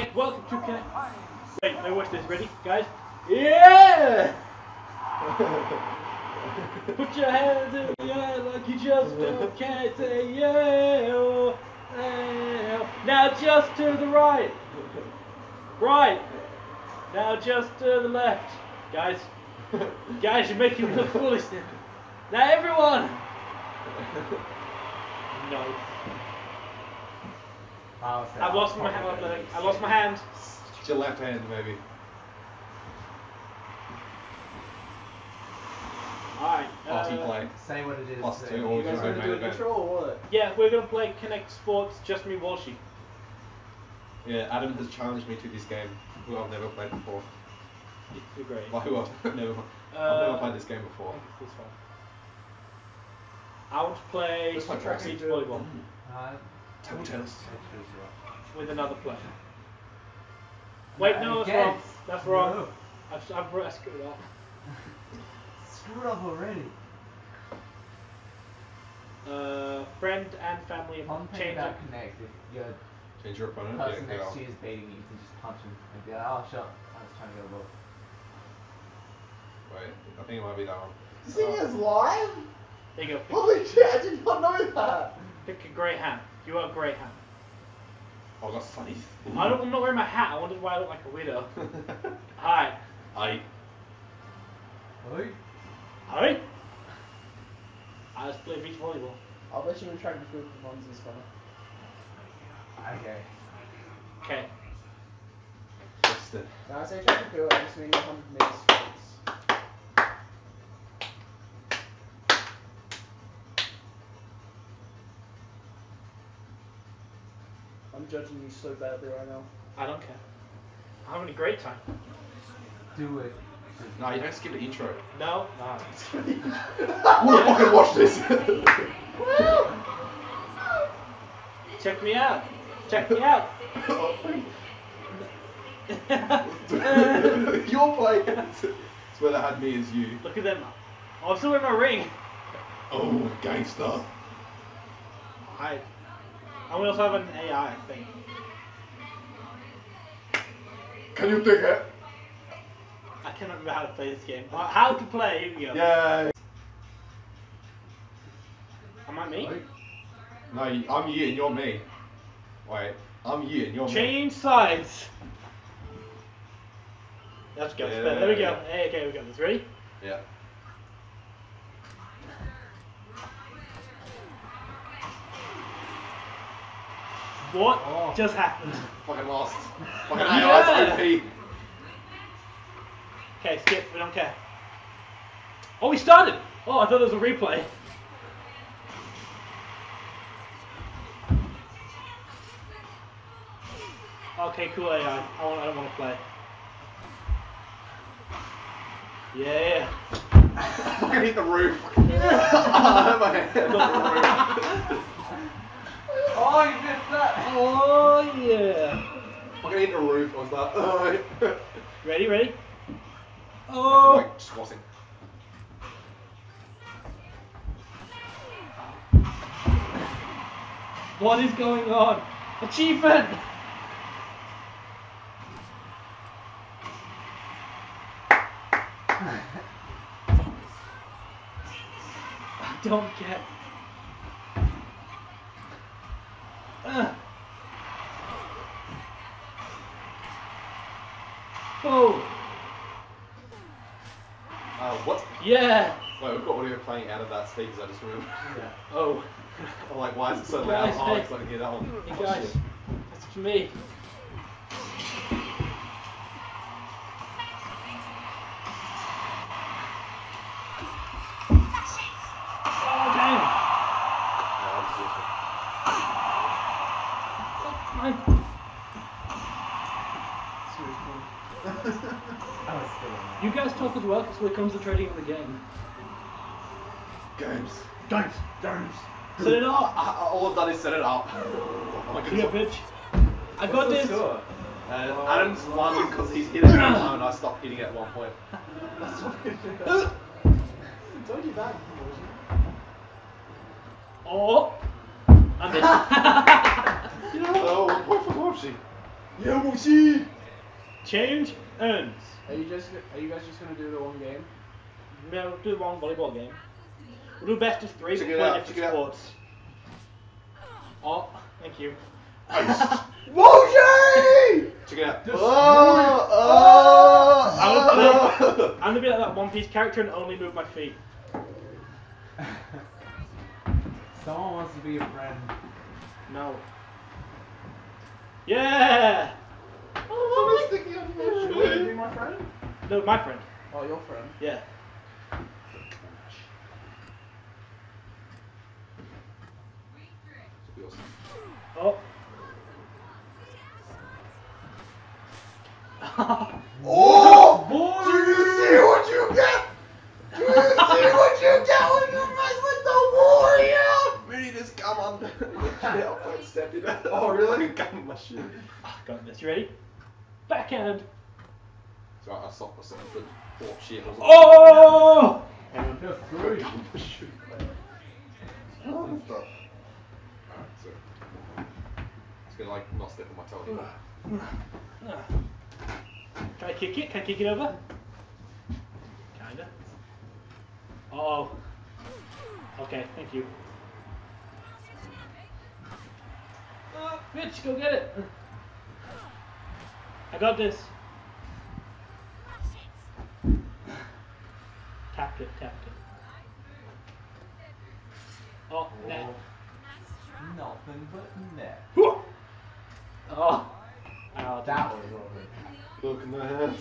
Kinect, welcome to Kinect. Wait, no, watch this. Ready, guys? Yeah! Put your hands in the air like you just don't care. Say yeah, oh, yeah. Now just to the right. Right. Now just to the left. Guys, guys, you're making me look foolish. Now everyone. No. I've lost my hand. I lost my hand. It's your left hand, maybe. Alright. Party uh, play. Say what it is. Plus say two, it. You guys your want to do a event. control or what? Yeah, we're gonna play Kinect Sports, just me Walshy. Yeah, Adam has challenged me to this game, who I've never played before. You're great. Well, who I've never, I've Uh, never played this game before. This one. I want to play track beach and volleyball Uh, Table tennis. with another player. Wait, no, that's wrong. That's wrong. No. I've, I've, I screwed up. Screwed up already. Uh, friend and family Fun change about it. Kinect, if your Change your opponent. person yeah, next go. to you is baiting you, you can just punch him and be like, oh, shut up. I was trying to get a ball. Wait, I think it might be that one. This thing is live? There you go. Pick, Holy shit, I did not know that. pick a grey hand. You are a grey hand. Oh, I got funny. I don't, I'm not wearing my hat. I wondered why I look like a widow. Hi. I. Oi. Hi. I just play beach volleyball. I'll bet you we track the group of ones this far. Okay. Okay. Just it. When I say track and field, I just mean 100 meters sprints. I'm judging you so badly right now. I don't care. I'm having a great time. Do it. No, you don't skip the intro. No? No. I want to fucking watch this. Check me out. Check me out. Your play. It's where they had me as you. Look at them. Oh, I'm still wearing my ring. Oh, gangster. I. And we also have an AI thing. Can you take it? I cannot remember how to play this game. How to play? Here we go. Yeah. Am I me? No, I'm you and you're me. Wait, I'm you and you're me. Change sides. Let's go. Yeah, there we go. yeah. Hey, okay, we got this. Ready? Yeah. What Oh. just happened? Fucking lost. Fucking Yeah. Okay, skip. We don't care. Oh, we started. Oh, I thought it was a replay. Okay, cool AI. I, want, I don't want to play. Yeah. I fucking hit the roof. I hurt my head. Oh, you missed that! Oh yeah. Fucking hit the roof. I was like, oh. Ready, ready? Oh. Like squatting. What is going on? Achievement! I don't get. Ugh. Oh, Uh, what? Yeah. Wait, we've got audio playing out of that speakers, I just remembered. Oh, I'm like, why is it so loud? Guys, Oh, hey. because I can hear that one. hey Oh, guys, shit. that's for me. There. You guys talk as well because we're the game. Games. Games, games. Set it up. I, I, all I've done is set it up. Oh my Yeah, goodness. bitch. I got this. score? Uh, Adam's won because he's hit it every time and I stopped hitting it at one point. Told you that. Oh, I missed. Oh, one point for Gorpsy. Yeah, we'll see. Change ends. Are you just are you guys just gonna do the one game? No, we'll do one volleyball game. We'll do best of three, Check but it play out, different check it out. sports. Oh, thank you. Wojie! Check it out. Oh, oh, I'm gonna, oh. play, I'm gonna be like that One Piece character and only move my feet. Someone wants to be a friend. No. Yeah! Someone's thinking of You want to be my friend? No, my friend. Oh, your friend. Yeah. Oh. Oh! Boy! Do you see what you get? Do you see what you get when you mess with the warrior? Really, just come on. Shit, I'll quite step in. Oh, really? Come my shit. Got this. You ready? Backhand. So I stopped myself and oh shit. I was Oh! And just three. Shoot. Oh, stop. Alright, so. It's gonna like not step on my toe anymore. Can I kick it? Can I kick it over? Kinda. Oh. Okay, thank you. Uh, bitch, go get it. I got this. Tapped it, tapped it. Oh, net. Nothing but net. Oh. Ow, That was lovely. Look in the hands.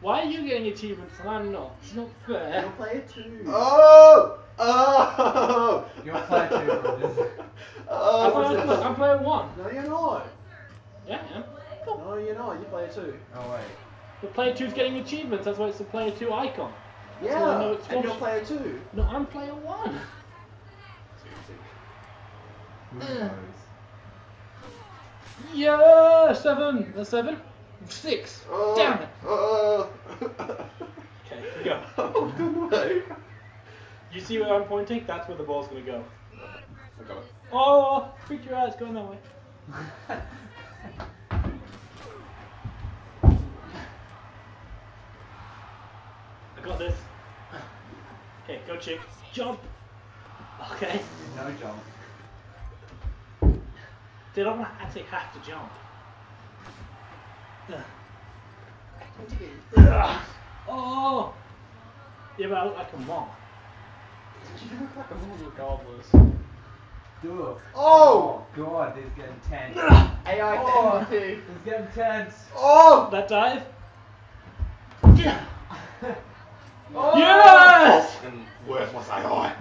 Why are you getting achievements and I'm not? It's not fair. play it too. Oh! Oh! You're player two for this. I'm, Oh! playing, look, I'm playing one. No, you're not. Yeah, I am. No, you're not. You play it too. Oh wait. But player two's getting achievements, that's why it's the player two icon. That's Yeah, why know it's and you're player two. No, I'm player one. Who knows? Yeah, seven. That's seven. Six. Oh, Damn it. Oh. Okay, go. Oh, good way. You see where I'm pointing? That's where the ball's gonna go. I got it. Oh, freak your eyes going that way. I got this. Okay, go chick. Jump. Okay. no jump. They don't actually have to jump. Ugh. Ugh. Oh! Yeah, but I look like a mom. You look like a woman regardless. Dude. Oh! oh! god, this is getting tense. AI Oh, technically. this is getting tense. Oh! That dive? Oh! Yes! And where's my side eye?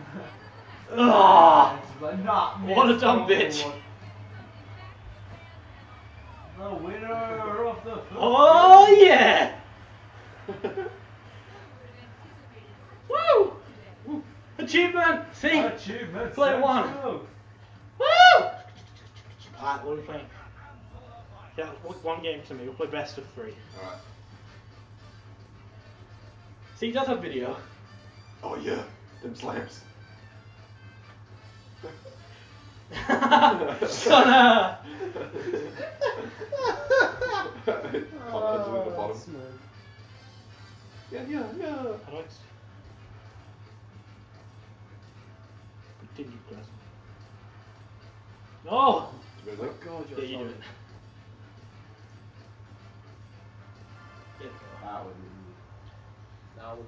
Ugh. She's like, nah, What a dumb bitch. The winner of the Oh yeah! Woo! Achievement! See? Achievement Play one. Central. Woo! Alright, what are we playing? Yeah, one game to me. We'll play best of three. Alright. See, he does have video. Oh yeah, them slams. Stunner! Can't do the bottom. Smooth. Yeah, yeah, yeah. How do I ex- Continue grasp. No! Really? God, you're Yeah, you do sorry. it. There you go. That was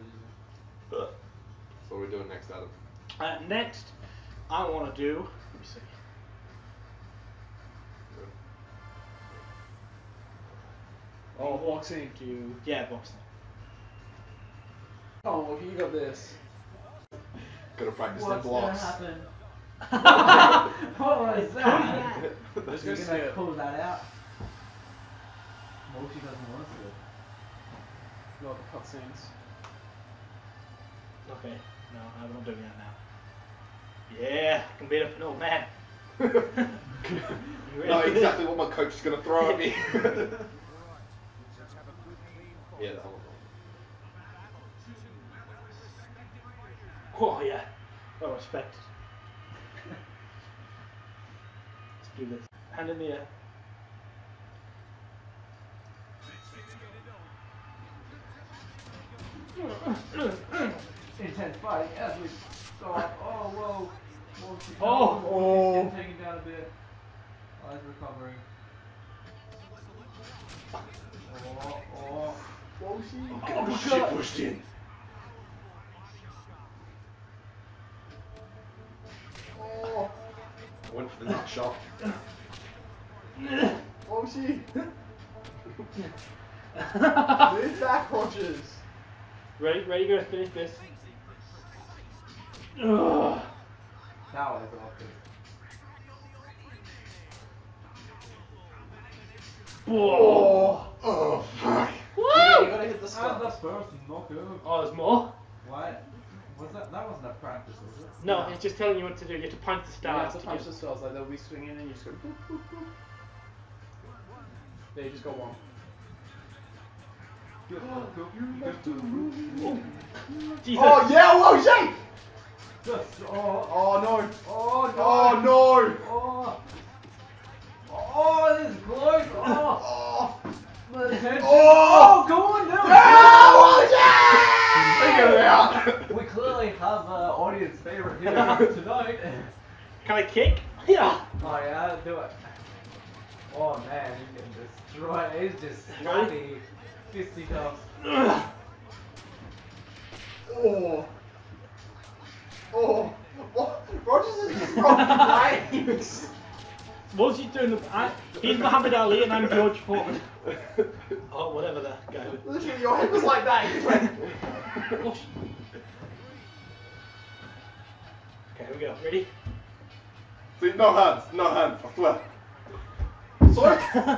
we'll do- So what are we doing next, Adam? Uh, next, I want to do. Let me see. Oh, boxing. Do yeah, boxing. Oh, well, you got this. Gotta practice them What's gonna happen? what was that? Let's You're go see gonna it. pull that out? Well, she doesn't want us to. Not the cutscenes. Okay, no, I'm not doing that now. Yeah, I can beat up an old man. Know exactly what my coach is going to throw at me. yeah, that one. Oh, yeah. Well respected. Let's do this. Hand in the air. Intense fight as we go. Oh, whoa. whoa Oh. Oh. Getting taken down a bit. Oh, he's recovering. Oh, oh. Walshy. Oh, oh God. shit pushed in. Oh, Went for the nut shot. Oh, Walshy. Move back, Rogers. ready, ready, go finish this. Ugh. Whoa. Oh, fuck. You knockout. Oh, there's more? What? Was that? That wasn't a practice, was it? No, it's just telling you what to do. You have to punch the You stars. have to to punch get- the stars, like they'll be swinging and you just go boop, boop, boop. There, you just go one. Good, good, good, good. Jesus. Oh yeah, Walshy! Just, oh, Oh no! oh, no. Oh no! Oh. Oh, this is close. Oh. Oh! The tension. Oh! Oh, come on now. Yeah, Figure it out. We clearly have uh, audience favorite here tonight. Can I kick? Yeah. Oh yeah, do it. Oh man, he's getting destroyed. He's just slappy, fisty cuffs. Oh! Oh! What? Rogers is just broken brains! What's he doing? The, I, he's Muhammad Ali and I'm George Foreman. Oh, whatever the guy. was. Literally, your head was like that. You just went. Sh- Okay, here we go. Ready? See, no hands, no hands, I swear. Sorry.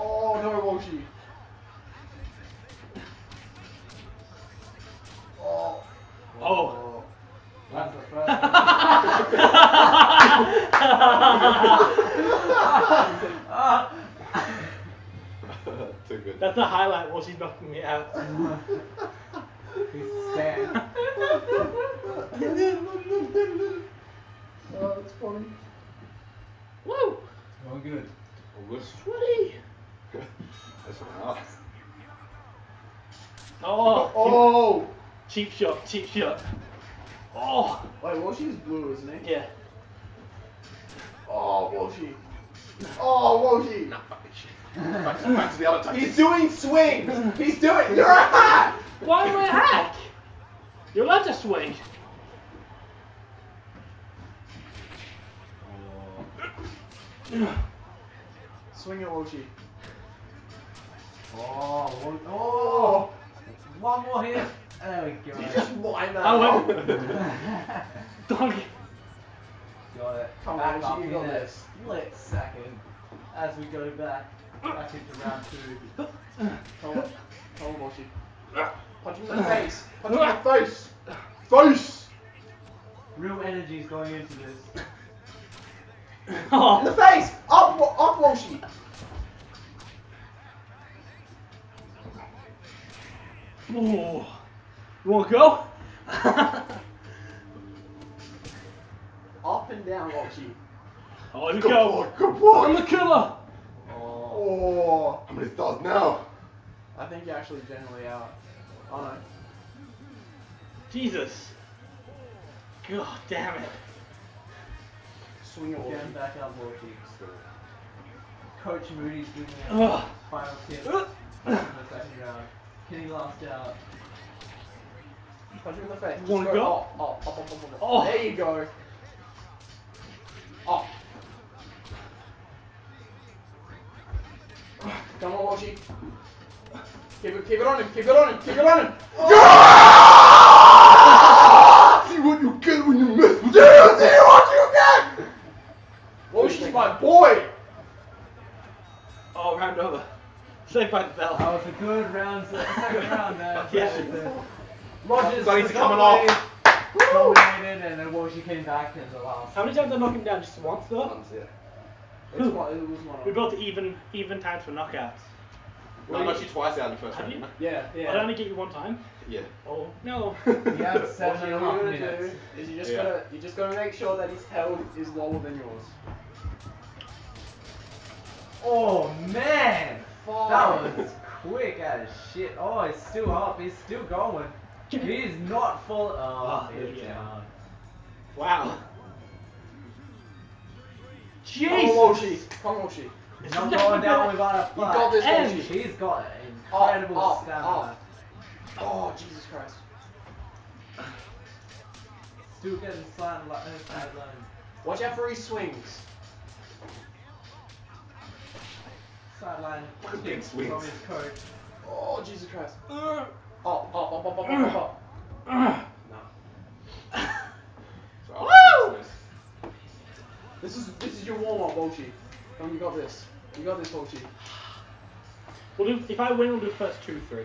Oh no, Walshy. Too good. That's the highlight. Was he knocking me out? He's sad. Oh, that's funny. Woo! Going good. All good. Sweaty. That's what Oh. Oh. Cheap shot. Cheap shot. Oh. Wait, Walshy's blue, isn't he? Yeah. Oh, Walshy. Oh, Walshy. Back to, back to the other tactics. He's doing swings. He's doing. You're a hat. Why am I a hack? You're allowed to swing. Swing it, Walshy. Oh, one, oh, one more hit. There we go. You just wind that. I up. went. Donkey. Got it. Come back on, up you in got a this. split second as we go back back into round two. Come on. Come on, Walshy. Punch him in the face. Punch him in the face. Face. Real energy is going into this. Oh. In the Oh. face. Up, Wo- up, Walshy. Ooh. You want to go? Up and down, Walshy. oh, here we Good go. boy. I'm the killer. Oh. Oh. How many stars now? I think you're actually generally out. Oh no. Jesus. God damn it. Swing it, Getting Walshy. back up, Wolfie. Coach Moody's giving a Ugh. final tip in Ugh. the second round. Kenny last out. Punch him in the face. Just Wanna go go? Up, up, up, up, up, up. Oh. There you go. Come on, Walshy. Keep it, keep it on him, keep it on him, keep it on oh! him. See what you get when you mess with Do you see what you get? Walshy's my boy. Oh, round over. Saved by the bell. That was a good round, second round there. Yeah. Rogers Sonny's was coming off. Dominated, and then Wolfie came back in the last. How many times did I knock him down? Just once though? Once, yeah. It's one, it was one. We built even even times for knockouts. No, I knocked you twice out in the first Have round, you? didn't Yeah, Did yeah. I only get you one time? I? Yeah. Oh no. He had What seven you and a half gotta minutes. do is you just Yeah. gotta you just gotta make sure that his tail is lower than yours. Oh man, that was quick as shit. Oh, he's still up. He's still going. He's not full. Oh, ah, Oh, he's yeah. down. Wow. Come on, Moshi. Jesus. Come on, Moshi. He's not going down without a You fight. got this, And- Moshi. He's got Oh, incredible oh, stamina. Oh, Jesus Christ. Still getting slammed like uh, sideline. Watch out for his swings. Sideline. Big swings. From his coach. Oh, Jesus Christ. Uh, Oh, oh, oh, oh, oh, oh, oh. uh. No. So, Woo! This is this is your warm up, Mochi. Come, on, you got this. You got this, Mochi. We'll do, if I win, we'll do first two, three.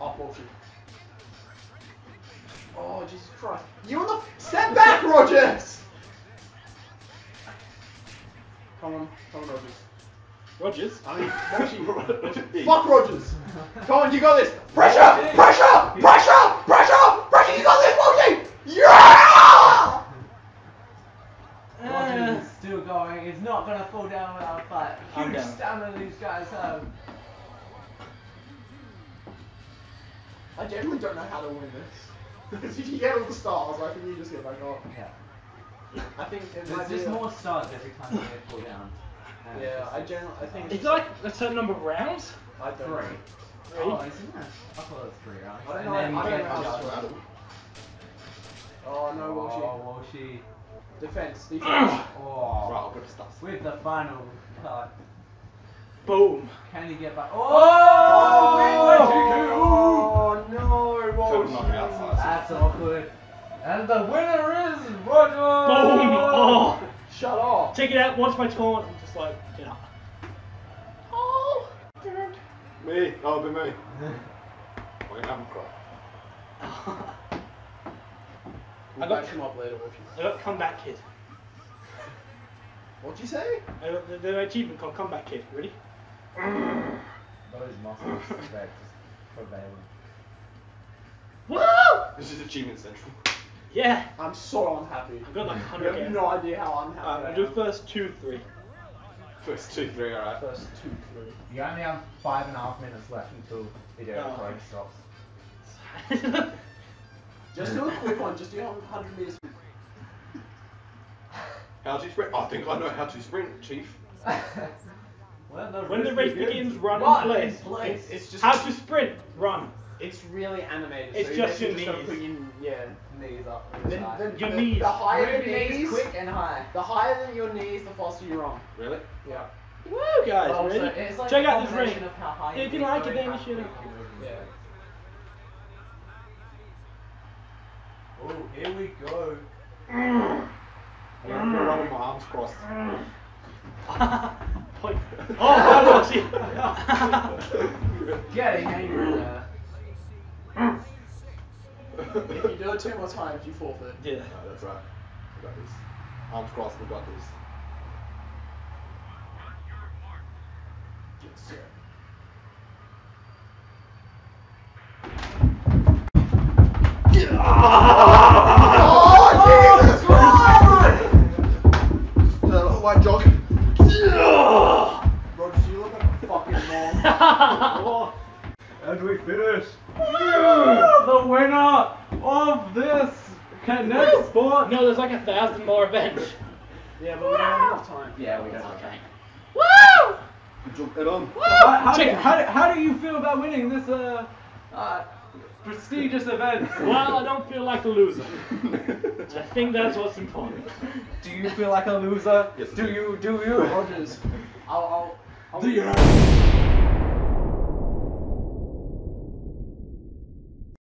Up, Mochi. Oh, Jesus Christ. You on the step back, Rogers. Come on, come on, Rogers. Rogers. I mean, Mochi. Mochi. Fuck Rogers. Come on, you got this. Pressure, pressure, pressure, pressure, pressure. You got this, Mochi. Yeah. Rogers is still going. He's not gonna fall down without a fight. I'm Huge down. stamina these guys have. I genuinely don't know how to win this. if you get all the stars, I think you just get back up. Yeah. I think it There's might just be a- more stars every time you get pulled down. And Yeah, I just- generally, I think Is it's like a certain number of rounds? I don't Three. know. Oh, three? Oh, isn't it? I thought it was three rounds. I don't and know- then I you don't know how the to other- swim. Oh no, Walshy. Oh, Walshy. Defense, defense. oh. Right, Oh. I'll go to stats. With the final cut. Boom. Can he get back? Oh, Oh! oh no, Couldn't knock it Walshy. outside. That's awkward. And the winner is Roger! Boom. Oh. Shut off. Take it out. Watch my taunt. I'm just like, you know. Oh. Me. Oh, it'll be me. Wait, I haven't cried. We'll I got- back him up later, Walshy. I got comeback kid. What'd you say? I got the, the achievement called comeback kid. Ready? Those muscles that just prevail. Woo! This is Achievement Central. Yeah. I'm so unhappy. I've got like 100 You 100 have games. no idea how unhappy Alright, I I'll do am. first two, three. First two, three, alright. First two, three. You only have five and a half minutes left until video Oh. recording stops. Just do a quick one. Just do a 100 meters. How do you sprint? I think I know how to sprint, Chief. when the, when the race begins, run, run in in place. place. It's, it's just. How to sprint? Run. It's really animated. It's so just you your basically knees. gotta put your, yeah. knees up. Then, high. then Your the, knees. The higher Move the your knees, knees quick and high. The higher than your knees, the faster you run. Really? Yeah. Woo, guys. But also, ready? it's like Check a out this combination ring. Of how high If you like it, then you should. quick and moving. Yeah. Oh, here we go. I'm gonna go run with my arms crossed. Point. Oh, I see. Getting angry there. If you do it two more times, you forfeit. yeah. No, that's right. We got this. Arms crossed, we got this. Yes, sir. And we finish. the winner of this Kinect Sport. No, there's like a thousand more events. yeah, but we don't have enough time. Yeah, we don't. Okay. Woo! Jump it on. How, how, do, how, do, how do you feel about winning this uh, uh, prestigious event? Well, I don't feel like a loser. I think that's what's important. Do you feel like a loser? Yes, do do. you? Do you? Rogers, I'll, I'll, I'll Do you?